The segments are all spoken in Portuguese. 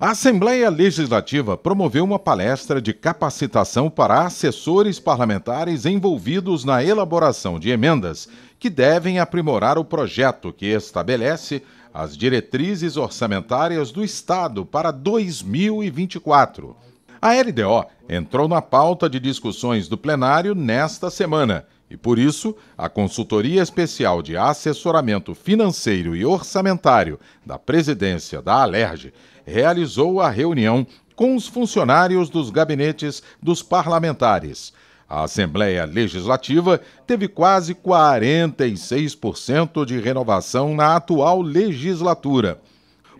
A Assembleia Legislativa promoveu uma palestra de capacitação para assessores parlamentares envolvidos na elaboração de emendas que devem aprimorar o projeto que estabelece as diretrizes orçamentárias do Estado para 2024. A LDO entrou na pauta de discussões do plenário nesta semana e, por isso, a Consultoria Especial de Assessoramento Financeiro e Orçamentário da Presidência da Alerj realizou a reunião com os funcionários dos gabinetes dos parlamentares. A Assembleia Legislativa teve quase 46% de renovação na atual legislatura.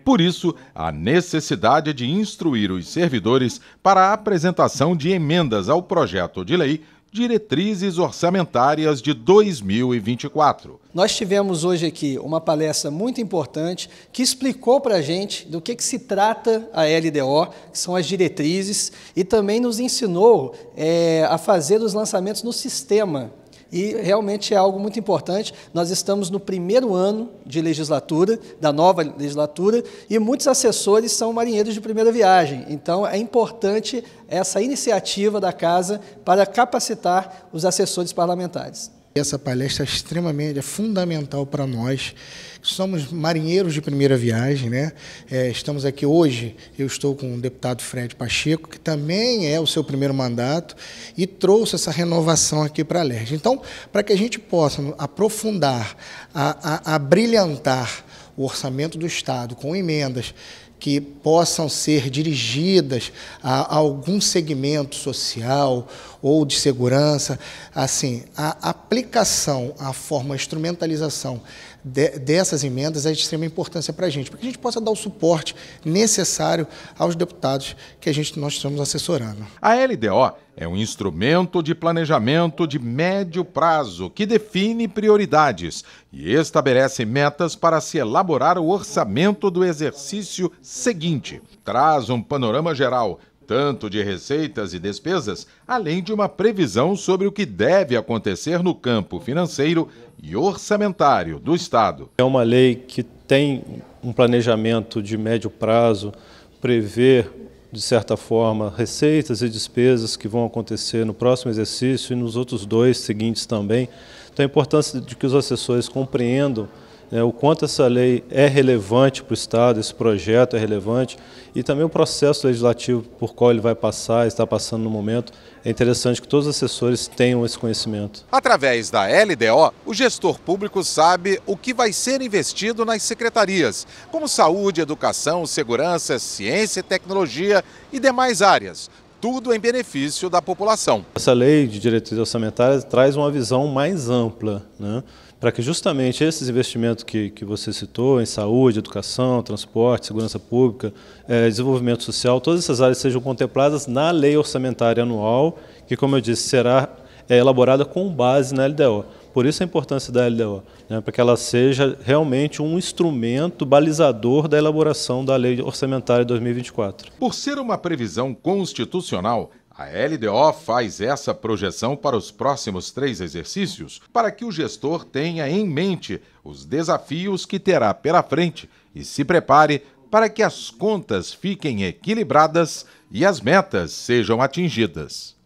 Por isso, a necessidade de instruir os servidores para a apresentação de emendas ao projeto de lei Diretrizes Orçamentárias de 2024. Nós tivemos hoje aqui uma palestra muito importante que explicou para a gente do que, que se trata a LDO, que são as diretrizes, e também nos ensinou é, a fazer os lançamentos no sistema e realmente é algo muito importante. Nós estamos no primeiro ano de legislatura, da nova legislatura, e muitos assessores são marinheiros de primeira viagem. Então, é importante essa iniciativa da Casa para capacitar os assessores parlamentares. Essa palestra é extremamente é fundamental para nós. Somos marinheiros de primeira viagem, né? É, estamos aqui hoje. Eu estou com o deputado Fred Pacheco, que também é o seu primeiro mandato e trouxe essa renovação aqui para a LERJ. Então, para que a gente possa aprofundar, a, a, a brilhantar o orçamento do Estado com emendas que possam ser dirigidas a, algum segmento social ou de segurança, assim, a aplicação, a forma, a instrumentalização de, dessas emendas é de extrema importância para a gente, para que a gente possa dar o suporte necessário aos deputados que a gente nós estamos assessorando. A LDO é um instrumento de planejamento de médio prazo que define prioridades e estabelece metas para se elaborar o orçamento do exercício seguinte. Traz um panorama geral tanto de receitas e despesas, além de uma previsão sobre o que deve acontecer no campo financeiro e orçamentário do Estado. É uma lei que tem um planejamento de médio prazo, prevê, de certa forma, receitas e despesas que vão acontecer no próximo exercício e nos outros dois seguintes também. Então, a importância de que os assessores compreendam né, o quanto essa lei é relevante para o Estado, esse projeto é relevante, e também o processo legislativo por qual ele vai passar, está passando no momento. É interessante que todos os assessores tenham esse conhecimento. Através da LDO, o gestor público sabe o que vai ser investido nas secretarias, como saúde, educação, segurança, ciência e tecnologia e demais áreas tudo em benefício da população. Essa lei de diretrizes orçamentárias traz uma visão mais ampla, né? para que justamente esses investimentos que, que você citou, em saúde, educação, transporte, segurança pública, é, desenvolvimento social, todas essas áreas sejam contempladas na lei orçamentária anual, que, como eu disse, será é, elaborada com base na LDO. Por isso a importância da LDO, né, para que ela seja realmente um instrumento balizador da elaboração da Lei Orçamentária de 2024. Por ser uma previsão constitucional, a LDO faz essa projeção para os próximos três exercícios para que o gestor tenha em mente os desafios que terá pela frente e se prepare para que as contas fiquem equilibradas e as metas sejam atingidas.